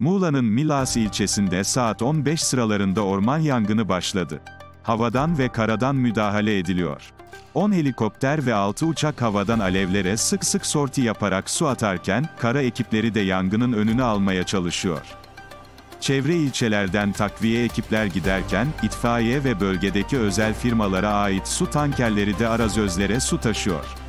Muğla'nın Milas ilçesinde saat 15 sıralarında orman yangını başladı. Havadan ve karadan müdahale ediliyor. 10 helikopter ve 6 uçak havadan alevlere sık sık sorti yaparak su atarken, kara ekipleri de yangının önünü almaya çalışıyor. Çevre ilçelerden takviye ekipler giderken, itfaiye ve bölgedeki özel firmalara ait su tankerleri de arazözlere su taşıyor.